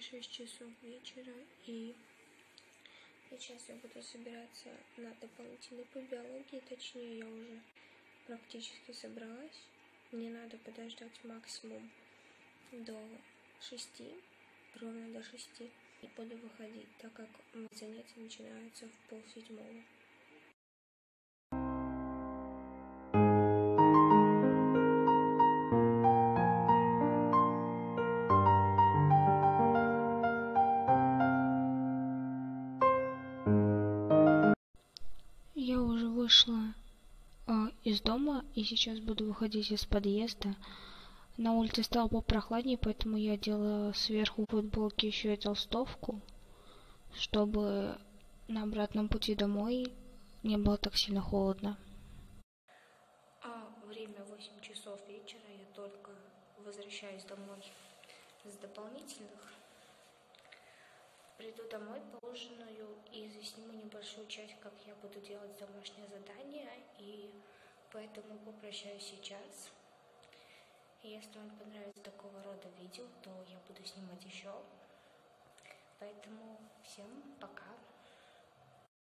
практически 6 часов вечера, и сейчас я буду собираться на дополнительный по биологии, точнее я уже практически собралась. Мне надо подождать максимум до 6, ровно до 6, и буду выходить, так как занятия начинаются в полседьмого. Из дома и сейчас буду выходить из подъезда. На улице стало попрохладнее, поэтому я одела сверху футболки еще и толстовку, чтобы на обратном пути домой не было так сильно холодно. А время 8 часов вечера, я только возвращаюсь домой с дополнительных. Приду домой, поужинаю и засниму небольшую часть, как я буду делать домашнее задание, и поэтому попрощаюсь сейчас. Если вам понравится такого рода видео, то я буду снимать еще. Поэтому всем пока.